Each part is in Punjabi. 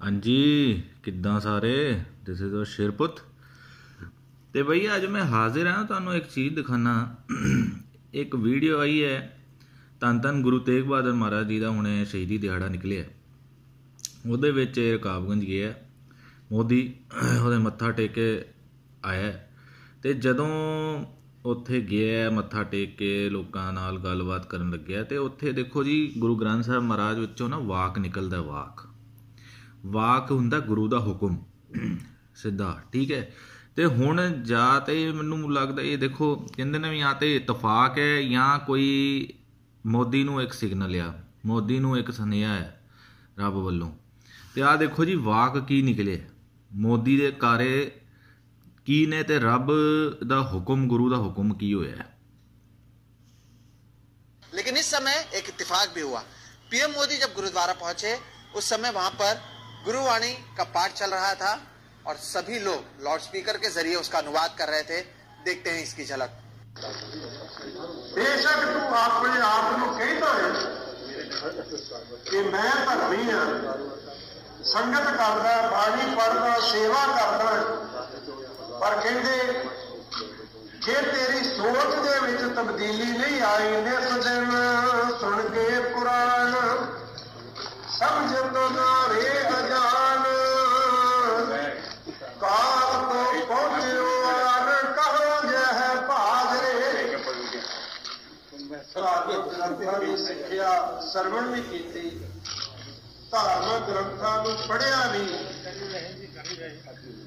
ਹਾਂਜੀ, ਕਿੱਦਾਂ ਸਾਰੇ? ਦਿਸ ਇਜ਼ ਅ ਸ਼ੇਰਪੁੱਤ ਤੇ ਬਈ, ਅੱਜ ਮੈਂ ਹਾਜ਼ਰ ਹਾਂ, ਤੁਹਾਨੂੰ ਇੱਕ ਚੀਜ਼ ਦਿਖਾਣਾ ਇੱਕ ਵੀਡੀਓ ਆਈ ਹੈ ਤਨ ਤਨ ਗੁਰੂ ਤੇਗ ਬਹਾਦਰ ਮਹਾਰਾਜ ਜੀ ਦਾ, ਹੁਣੇ ਸ਼ਹੀਦੀ ਦਿਹਾੜਾ ਨਿਕਲਿਆ। ਉਹਦੇ ਵਿੱਚ ਇਹ ਰਕਾਬਗੰਜ ਗਿਆ ਮੋਦੀ ਉਹਦੇ ਮੱਥਾ ਟੇਕ ਕੇ ਆਇਆ ਤੇ ਜਦੋਂ ਉੱਥੇ ਗਿਆ ਮੱਥਾ ਟੇਕ ਕੇ ਲੋਕਾਂ ਨਾਲ ਗੱਲਬਾਤ ਕਰਨ ਲੱਗਿਆ ਤੇ ਉੱਥੇ ਦੇਖੋ ਜੀ, ਗੁਰੂ ਗ੍ਰੰਥ ਸਾਹਿਬ ਮਹਾਰਾਜ ਵਿੱਚੋਂ ਨਾ ਵਾਕ ਨਿਕਲਦਾ ਵਾਕ। ਵਾਕ ਹੁੰਦਾ ਗੁਰੂ ਦਾ ਹੁਕਮ ਸਿੱਧਾ ਠੀਕ ਹੈ ਤੇ ਹੁਣ ਜਾਂ ਤੇ ਮੈਨੂੰ ਲੱਗਦਾ ਇਹ ਦੇਖੋ ਕਹਿੰਦੇ ਨੇ ਵੀ ਜਾਂ ਤੇ ਇਤਫਾਕ ਹੈ ਜਾਂ ਕੋਈ ਮੋਦੀ ਨੂੰ ਇੱਕ ਸਿਗਨਲ ਆ ਮੋਦੀ ਨੂੰ ਇੱਕ ਸੁਨੇਹਾ ਹੈ ਰੱਬ ਵੱਲੋਂ ਤੇ ਆ ਦੇਖੋ ਜੀ ਵਾਕ ਕੀ ਨਿਕਲੇ ਮੋਦੀ ਦੇ ਕਾਰੇ ਕੀ ਨੇ ਤੇ ਰੱਬ ਦਾ ਹੁਕਮ ਗੁਰੂ ਦਾ ਹੁਕਮ ਕੀ ਹੋਇਆ ਹੈ लेकिन इस समय एक इत्तेफाक भी हुआ पीएम मोदी जब गुरुद्वारा पहुंचे उस समय वहां पर गुरुवाणी का पाठ चल रहा था और सभी लोग लाउड स्पीकर के ज़रिए उसका अनुवाद कर रहे थे। देखते हैं इसकी झलक। बेशक तू अपने आप को कहता है कि मैं तो धर्मी हाँ। संगत करता बाणी पढ़ता सेवा करता पर कहते जे तेरी सोच के तब्दीली नहीं आई निस दिन सुन के पुराण। समझ तो ना ਦੀ ਸਰਵਣ ਵੀ ਕੀਤੀ। ਧਾਰਮਿਕ ਗ੍ਰੰਥਾਂ ਨੂੰ ਪੜ੍ਹਿਆ ਨਹੀਂ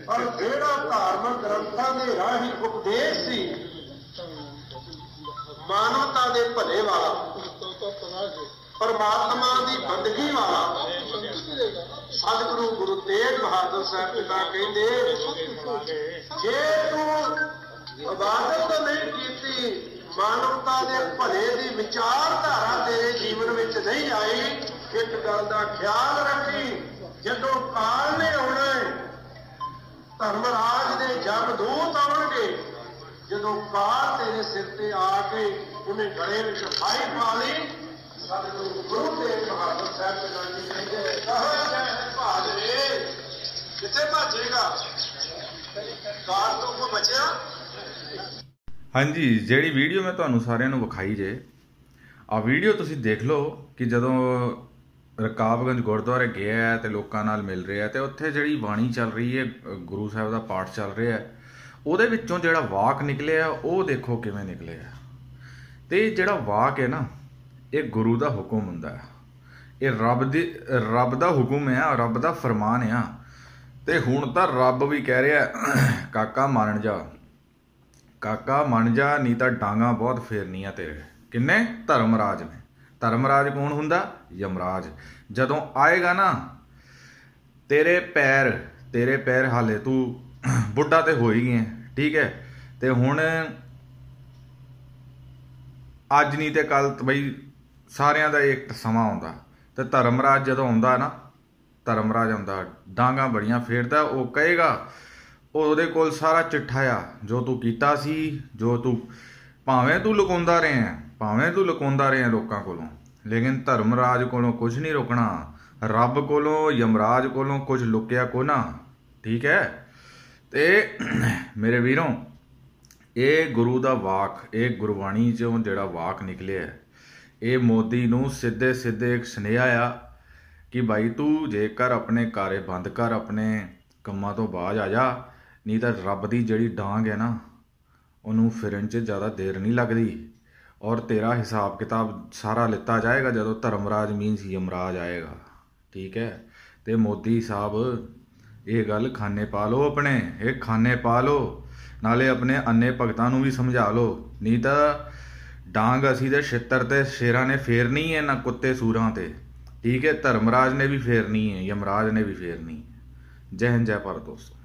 ਪਰ ਜਿਹੜਾ ਧਾਰਮਿਕ ਗ੍ਰੰਥਾਂ ਦੇ ਰਾਹੀਂ ਉਪਦੇਸ਼ ਸੀ, ਮਾਨਵਤਾ ਦੇ ਭਲੇ ਵਾਲਾ, ਪਰਮਾਤਮਾ ਦੀ ਬੰਦਗੀ ਵਾਲਾ, ਸਤਿਗੁਰੂ ਗੁਰੂ ਤੇਗ ਬਹਾਦਰ ਸਾਹਿਬ ਪਿਤਾ ਕਹਿੰਦੇ, ਜੇ ਤੂੰ ਇਬਾਦਤ ਨਹੀਂ ਕੀਤੀ ਮਾਨਵਤਾ ਦੇ ਭਲੇ ਦੀ ਵਿਚਾਰਧਾਰਾ ਤੇਰੇ ਜੀਵਨ ਵਿੱਚ ਨਹੀਂ ਆਈ, ਇੱਕ ਗੱਲ ਦਾ ਖਿਆਲ ਰੱਖੀ, ਜਦੋਂ ਕਾਲ ਨੇ ਆਉਣਾ ਧਰਮ ਰਾਜ ਦੇ ਜਗ ਦੂਤ ਆਉਣਗੇ। ਜਦੋਂ ਕਾਲ ਤੇਰੇ ਸਿਰ ਤੇ ਆ ਕੇ ਉਹਨੇ ਗਲੇ ਵਿੱਚ ਫਾਈ ਪਾ ਲਈ, ਸਤਿਗੁਰੂ ਗੁਰੂ ਤੇਗ ਬਹਾਦਰ ਸਾਹਿਬ ਪਿਤਾ ਜੀ ਕਹਿੰਦੇ ਕਹਾਂ ਜੈ ਕਿੱਥੇ ਭਾਜੇਗਾ ਕਾਲ ਤੋਂ ਕੋ ਬਚਿਆ? ਹਾਂਜੀ, ਜਿਹੜੀ ਵੀਡੀਓ ਮੈਂ ਤੁਹਾਨੂੰ ਸਾਰਿਆਂ ਨੂੰ ਵਿਖਾਈ ਜੇ ਆ ਵੀਡੀਓ ਤੁਸੀਂ ਦੇਖ ਲਓ ਕਿ ਜਦੋਂ ਰਕਾਬਗੰਜ ਗੁਰਦੁਆਰੇ ਗਿਆ ਹੈ ਤੇ ਲੋਕਾਂ ਨਾਲ ਮਿਲ ਰਿਹਾ ਤੇ ਉੱਥੇ ਜਿਹੜੀ ਬਾਣੀ ਚੱਲ ਰਹੀ ਹੈ ਗੁਰੂ ਸਾਹਿਬ ਦਾ ਪਾਠ ਚੱਲ ਰਿਹਾ ਹੈ, ਉਹਦੇ ਵਿੱਚੋਂ ਜਿਹੜਾ ਵਾਕ ਨਿਕਲਿਆ, ਉਹ ਦੇਖੋ ਕਿਵੇਂ ਨਿਕਲਿਆ। ਤੇ ਜਿਹੜਾ ਵਾਕ ਹੈ ਨਾ, ਇਹ ਗੁਰੂ ਦਾ ਹੁਕਮ ਹੁੰਦਾ ਹੈ। ਇਹ ਰੱਬ ਦੀ, ਰੱਬ ਦਾ ਹੁਕਮ ਹੈ ਰੱਬ ਦਾ ਫਰਮਾਨ ਆ। ਤੇ ਹੁਣ ਤਾਂ ਰੱਬ ਵੀ ਕਹਿ ਰਿਹਾ, ਕਾਕਾ ਮੰਨ ਜਾ। ਕਾਕਾ ਮੰਨ ਜਾ, ਨਹੀਂ ਤਾਂ ਡਾਂਗਾ ਬਹੁਤ ਫੇਰਨੀਆਂ ਤੇਰੇ। ਕਿੰਨੇ? ਧਰਮਰਾਜ ਨੇ। ਧਰਮਰਾਜ ਕੌਣ ਹੁੰਦਾ? ਯਮਰਾਜ। ਜਦੋਂ ਆਏਗਾ ਨਾ, ਤੇਰੇ ਪੈਰ ਤੇਰੇ ਪੈਰ ਹਾਲੇ ਤੂੰ ਬੁੱਢਾ ਤੇ ਹੋ ਹੀ ਗਿਆ ਠੀਕ ਹੈ? ਤੇ ਹੁਣ ਅੱਜ ਨਹੀਂ ਤੇ ਕੱਲ ਬਈ ਸਾਰਿਆਂ ਦਾ ਇੱਕ ਸਮਾਂ ਆਉਂਦਾ। ਤੇ ਧਰਮਰਾਜ ਜਦੋਂ ਆਉਂਦਾ ਨਾ, ਧਰਮਰਾਜ ਆਉਂਦਾ, ਡਾਂਗਾ ਬੜੀਆਂ ਫੇਰਦਾ, ਉਹ ਕਹੇਗਾ ਉਹ ਉਹਦੇ ਕੋਲ ਸਾਰਾ ਚਿੱਠਾ ਆ, ਜੋ ਤੂੰ ਕੀਤਾ ਸੀ, ਜੋ ਤੂੰ, ਭਾਵੇਂ ਤੂੰ ਲੁਕਾਉਂਦਾ ਰਿਹਾ ਭਾਵੇਂ ਤੂੰ ਲੁਕਾਉਂਦਾ ਰਿਹਾ ਲੋਕਾਂ ਕੋਲੋਂ, ਲੇਕਿਨ ਧਰਮਰਾਜ ਕੋਲੋਂ ਕੁਝ ਨਹੀਂ ਰੁਕਣਾ, ਰੱਬ ਕੋਲੋਂ, ਯਮਰਾਜ ਕੋਲੋਂ ਕੁਝ ਲੁਕਿਆ ਕੋ ਨਾ, ਠੀਕ ਹੈ? ਤੇ ਮੇਰੇ ਵੀਰੋਂ, ਇਹ ਗੁਰੂ ਦਾ ਵਾਕ, ਇਹ ਗੁਰਬਾਣੀ ਚੋਂ ਜਿਹੜਾ ਵਾਕ ਨਿਕਲਿਆ, ਇਹ ਮੋਦੀ ਨੂੰ ਸਿੱਧੇ ਸਿੱਧੇ ਇੱਕ ਸੁਨੇਹਾ ਆ ਕਿ ਭਾਈ ਤੂੰ ਜੇਕਰ ਆਪਣੇ ਕਾਰੇ ਬੰਦ ਕਰ, ਆਪਣੇ ਕੰਮਾਂ ਤੋਂ ਬਾਜ ਆ ਜਾ ਨਹੀਂ ਤਾਂ ਰੱਬ ਦੀ ਜਿਹੜੀ ਡਾਂਗ ਹੈ ਨਾ, ਉਹਨੂੰ ਫਿਰਨ 'ਚ ਜ਼ਿਆਦਾ ਦੇਰ ਨਹੀਂ ਲੱਗਦੀ। ਔਰ ਤੇਰਾ ਹਿਸਾਬ ਕਿਤਾਬ ਸਾਰਾ ਲਿੱਤਾ ਜਾਏਗਾ ਜਦੋਂ ਧਰਮਰਾਜ ਮੀਨਸ ਯਮਰਾਜ ਆਏਗਾ। ਠੀਕ ਹੈ? ਤੇ ਮੋਦੀ ਸਾਹਿਬ, ਇਹ ਗੱਲ ਖਾਨੇ ਪਾ ਲਓ ਆਪਣੇ, ਇਹ ਖਾਨੇ ਪਾ ਲਓ। ਨਾਲੇ ਆਪਣੇ ਅੰਨੇ ਭਗਤਾਂ ਨੂੰ ਵੀ ਸਮਝਾ ਲਓ। ਨਹੀਂ ਤਾਂ ਡਾਂਗ ਅਸੀਂ ਦੇ ਛਿੱਤਰ ਤੇ ਸ਼ੇਰਾਂ ਨੇ ਫੇਰਨੀ ਹੈ ਨਾ ਕੁੱਤੇ ਸੂਰਾਂ ਤੇ। ਠੀਕ ਹੈ? ਧਰਮਰਾਜ ਨੇ ਵੀ ਫੇਰਨੀ ਹੈ, ਯਮਰਾਜ ਨੇ ਵੀ ਫੇਰਨੀ ਹੈ। ਜੈ ਹਿੰਦ, ਜੈ ਭਾਰਤ ਦੋਸਤੋ।